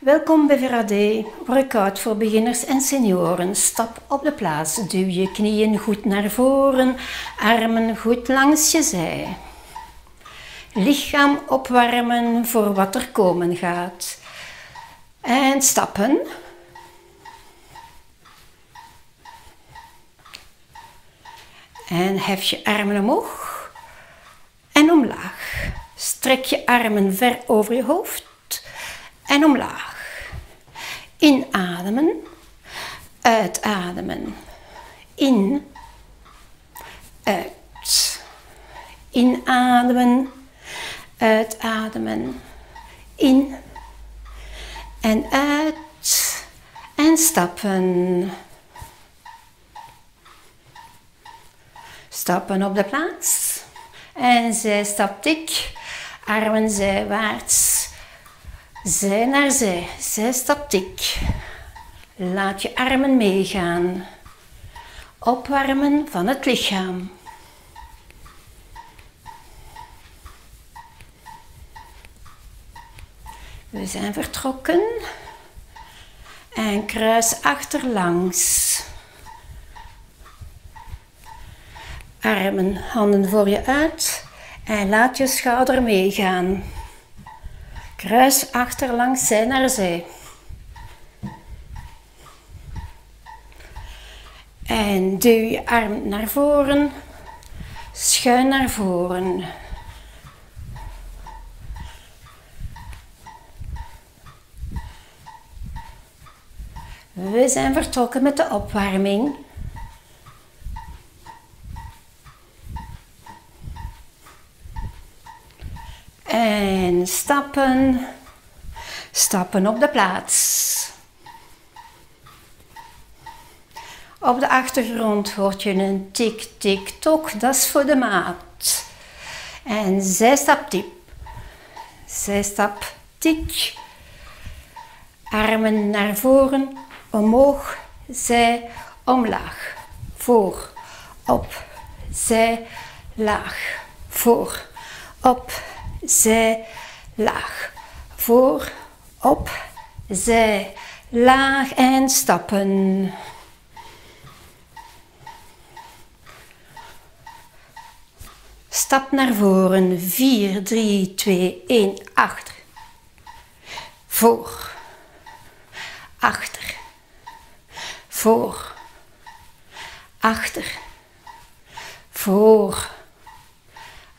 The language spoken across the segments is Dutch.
Welkom bij VRAD, workout voor beginners en senioren. Stap op de plaats, duw je knieën goed naar voren, armen goed langs je zij. Lichaam opwarmen voor wat er komen gaat. En stappen. En hef je armen omhoog en omlaag. Strek je armen ver over je hoofd en omlaag. Inademen, uitademen. In, uit. Inademen, uitademen. In en uit en stappen. Stappen op de plaats. En zij stapt ik. Armen zijwaarts. Zij naar zij. Zij stapt ik. Laat je armen meegaan. Opwarmen van het lichaam. We zijn vertrokken. En kruis achterlangs. Armen, handen voor je uit. En laat je schouder meegaan. Kruis achterlangs zij naar zij. En duw je arm naar voren, schuin naar voren. We zijn vertrokken met de opwarming. En stappen, op de plaats. Op de achtergrond hoort je een tik, tik, tok. Dat is voor de maat. En zij stap diep. Zij stap tik. Armen naar voren, omhoog, zij, omlaag. Voor, op, zij, laag. Voor, op, zij, laag. Voor, op, zij, laag en stappen. Stap naar voren. 4, 3, 2, 1, achter. Voor. Achter. Voor. Achter. Voor.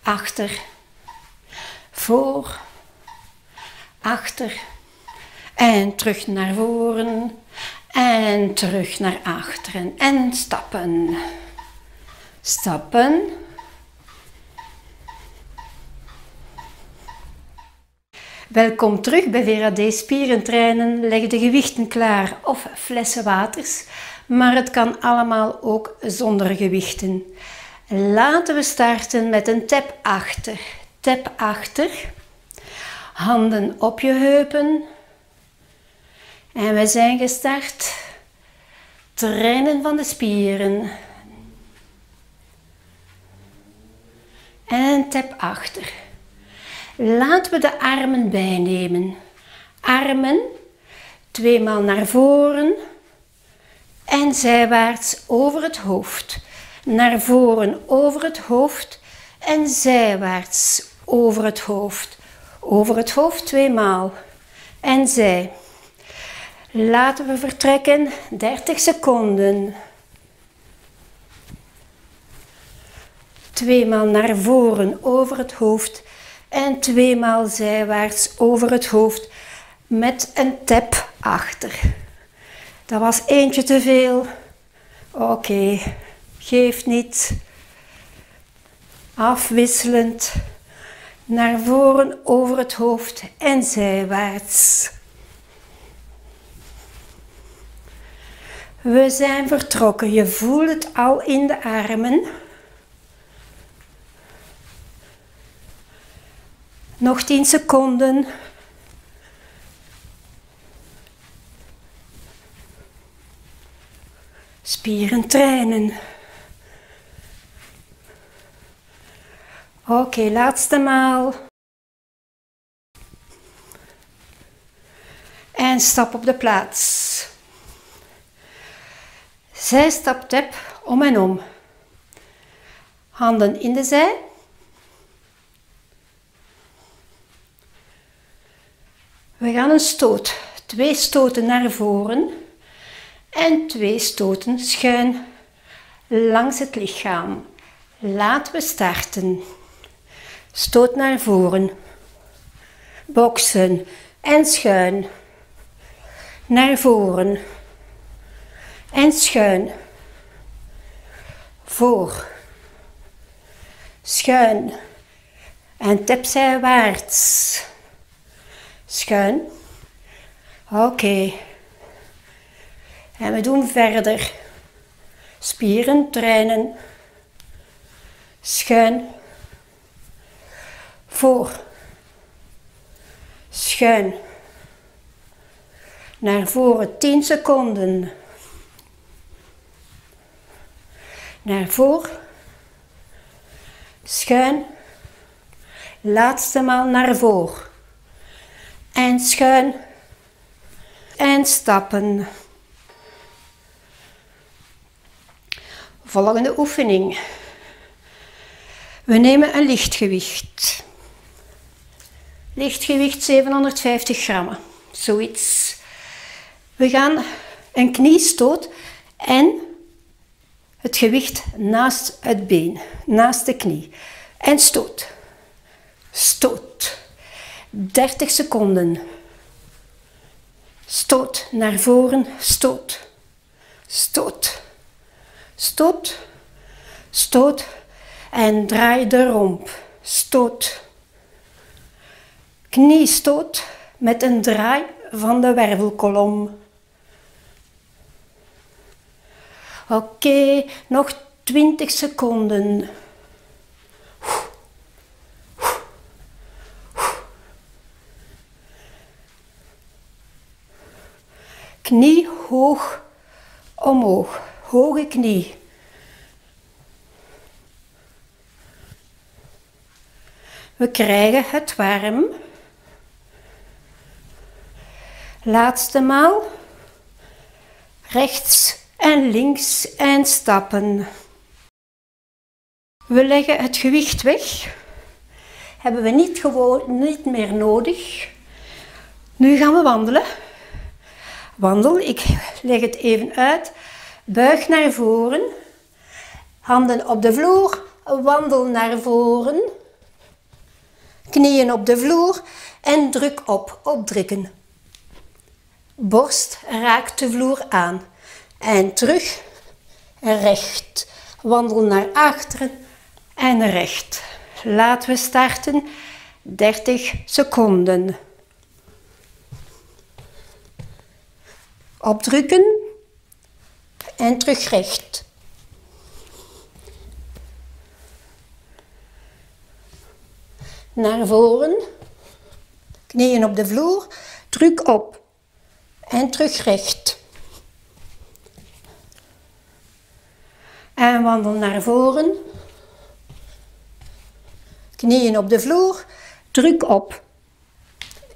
Achter. Voor. Achter. En terug naar voren. En terug naar achteren. En stappen. Stappen. Welkom terug bij VRAD Spieren Trainen. Leg de gewichten klaar of flessen waters, maar het kan allemaal ook zonder gewichten. Laten we starten met een tap achter. Tap achter. Handen op je heupen. En we zijn gestart. Trainen van de spieren. En tap achter. Laten we de armen bijnemen. Armen, tweemaal naar voren en zijwaarts over het hoofd. Naar voren over het hoofd en zijwaarts over het hoofd. Over het hoofd tweemaal. En zij. Laten we vertrekken 30 seconden. Tweemaal naar voren over het hoofd en tweemaal zijwaarts over het hoofd met een tap achter. Dat was eentje te veel. Oké, geeft niet. Afwisselend naar voren over het hoofd en zijwaarts. We zijn vertrokken. Je voelt het al in de armen. Nog 10 seconden. Spieren trainen. Oké, laatste maal. En stap op de plaats. Zij stapt om en om. Handen in de zij. We gaan een stoot. Twee stoten naar voren en twee stoten schuin langs het lichaam. Laten we starten. Stoot naar voren. Boksen en schuin. Naar voren. En schuin. Voor. Schuin. En tipzijwaarts. Schuin. Oké. En we doen verder. Spieren trainen. Schuin. Voor. Schuin. Naar voren 10 seconden. Naar voren. Schuin. Laatste maal naar voren. En schuin. En stappen. Volgende oefening. We nemen een lichtgewicht. Lichtgewicht 750 gram. Zoiets. We gaan een kniestoot en het gewicht naast het been, naast de knie. En stoot. Stoot. 30 seconden. Stoot naar voren, stoot. Stoot. Stoot. Stoot. En draai de romp. Stoot. Kniestoot met een draai van de wervelkolom. Oké, nog 20 seconden. Knie hoog omhoog, hoge knie. We krijgen het warm. Laatste maal. Rechts en links en stappen. We leggen het gewicht weg. Hebben we niet, gewoon, niet meer nodig. Nu gaan we wandelen. Wandel, ik leg het even uit. Buig naar voren. Handen op de vloer. Wandel naar voren. Knieën op de vloer en druk op, opdrukken. Borst raakt de vloer aan. En terug, recht. Wandel naar achteren en recht. Laten we starten. 30 seconden. Opdrukken en terug recht. Naar voren, knieën op de vloer, druk op en terug recht. En wandel naar voren. Knieën op de vloer, druk op.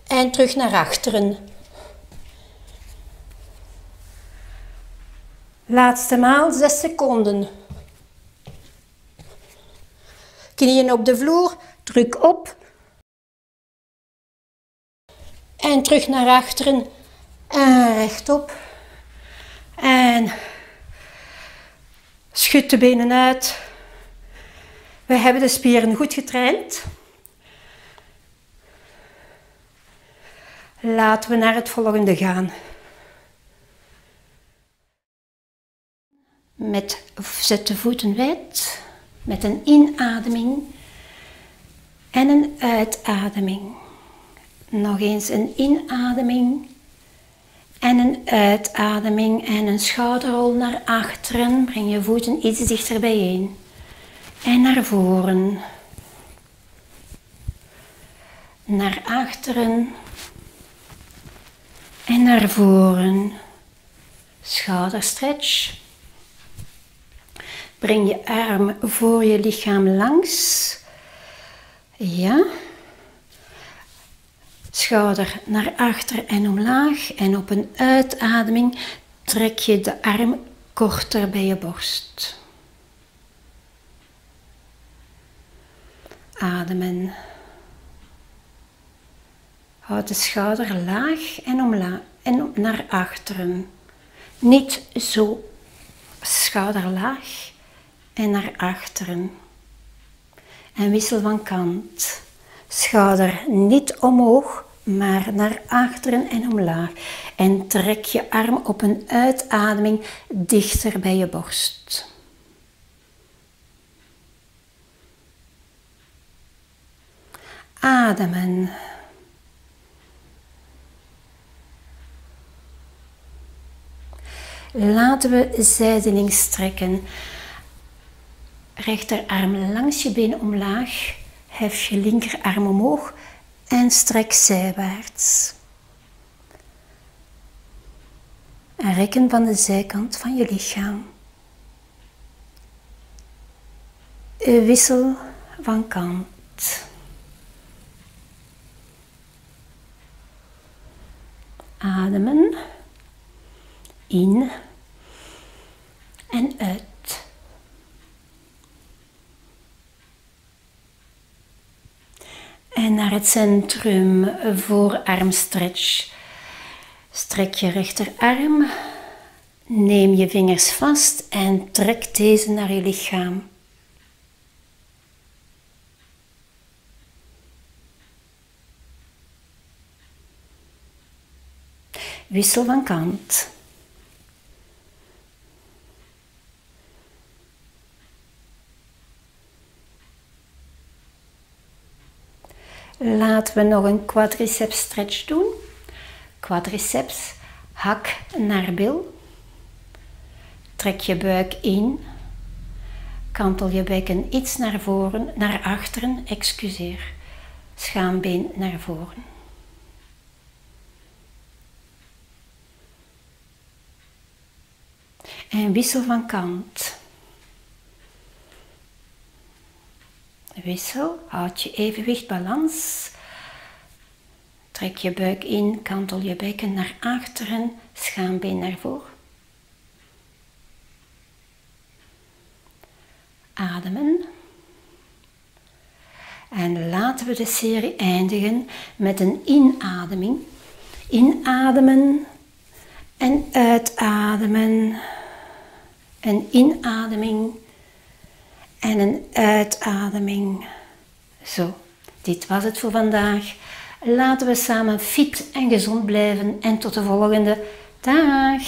En terug naar achteren. Laatste maal, 6 seconden. Knieën op de vloer, druk op. En terug naar achteren. En rechtop. En Schud de benen uit. We hebben de spieren goed getraind. Laten we naar het volgende gaan. Met, zet de voeten wijd, met een inademing en een uitademing. Nog eens een inademing en een uitademing en een schouderrol naar achteren. Breng je voeten iets dichter bijeen. En naar voren. Naar achteren. En naar voren. Schouderstretch. Breng je arm voor je lichaam langs. Ja. Schouder naar achter en omlaag. En op een uitademing trek je de arm korter bij je borst. Ademen. Houd de schouder laag en omlaag en naar achteren. Niet zo schouder laag en naar achteren. En wissel van kant. Schouder niet omhoog, maar naar achteren en omlaag. En trek je arm op een uitademing dichter bij je borst. Ademen. Laten we zijdelings trekken. Rechterarm langs je been omlaag. Hef je linkerarm omhoog en strek zijwaarts. En rekken van de zijkant van je lichaam. Wissel van kant. Ademen. In en uit. En naar het centrum voorarmstretch. Strek je rechterarm, neem je vingers vast en trek deze naar je lichaam. Wissel van kant. Laten we nog een quadriceps stretch doen. Quadriceps, hak naar bil. Trek je buik in. Kantel je bekken iets naar voren, naar achteren, excuseer. Schaambeen naar voren. En wissel van kant. Wissel, houd je evenwicht, balans. Trek je buik in, kantel je bekken naar achteren, schaambeen naar voren. Ademen. En laten we de serie eindigen met een inademing. Inademen en uitademen. Een inademing en een uitademing. Zo, dit was het voor vandaag. Laten we samen fit en gezond blijven en tot de volgende dag.